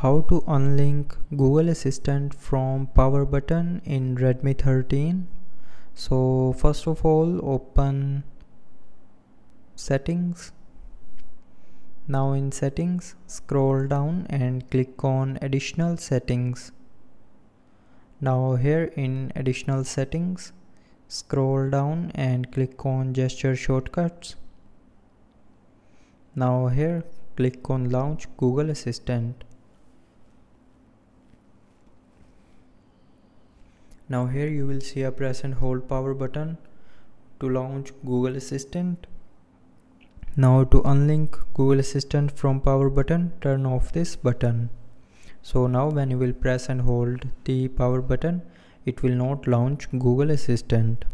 How to unlink Google Assistant from power button in Redmi 13 so first of all open settings. Now in settings scroll down and click on additional settings. Now here in additional settings scroll down and click on gesture shortcuts. Now here click on launch Google Assistant Now here you will see a press and hold power button to launch Google Assistant. Now to unlink Google Assistant from power button, turn off this button. So now when you will press and hold the power button, it will not launch Google Assistant.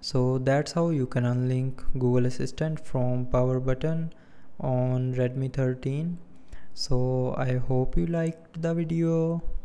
So that's how you can unlink Google Assistant from power button on Redmi 13 so i hope you liked the video